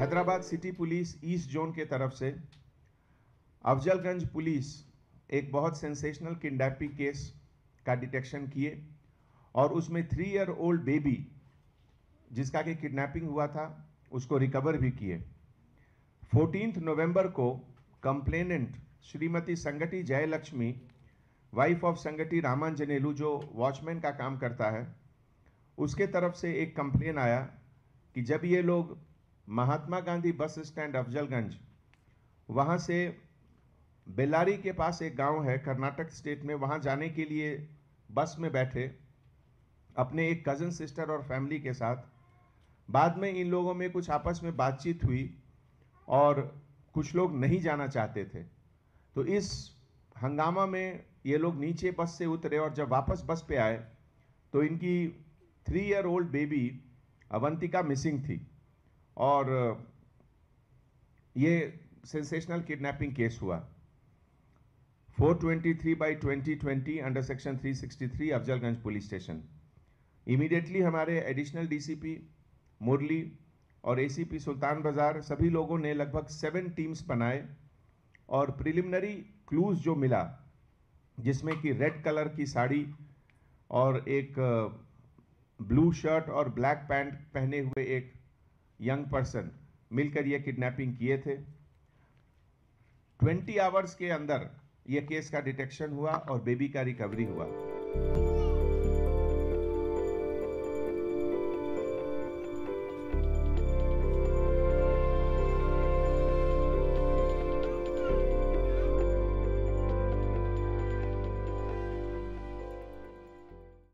Hyderabad city police east zone के तरफ़ से अफजलगंज पुलिस एक बहुत सेंसेशनल किडनैपिंग केस का डिटेक्शन किए और उसमें थ्री ईयर ओल्ड बेबी जिसका कि किडनैपिंग हुआ था, उसको रिकवर भी किए। 14 नवंबर को कंप्लेनेंट श्रीमती संगति जयलक्ष्मी वाइफ ऑफ़ संगति रामांजनेलू, जो वॉचमैन का काम करता है, उसके तरफ़ से एक कंप्लेन आया कि जब ये लोग महात्मा गांधी बस स्टैंड अफजलगंज। वहाँ से बेलारी के पास एक गाँव है, कर्नाटक स्टेट में। वहाँ जाने के लिए बस में बैठे अपने एक कज़न सिस्टर और फैमिली के साथ। बाद में इन लोगों में कुछ आपस में बातचीत हुई और कुछ लोग नहीं जाना चाहते थे। तो इस हंगामा में ये लोग नीचे बस से उतरे और जब वापस बस पे आए तो इनकी three year old baby Avantika missing थी। और ये सेंसेशनल किडनैपिंग केस हुआ। 423 by 2020 under section 363 Afzalganj police station immediately हमारे एडिशनल डीसीपी मुरली और एसीपी सुल्तान बाज़ार सभी लोगों ने लगभग सेवन टीम्स बनाए और प्रिलिमिनरी क्लूज जो मिला, जिसमें कि रेड कलर की साड़ी और एक ब्लू शर्ट और ब्लैक पैंट पहने हुए एक यंग पर्सन मिलकर ये किडनैपिंग किए थे। 20 आवर्स के अंदर ये केस का डिटेक्शन हुआ और बेबी का रिकवरी हुआ।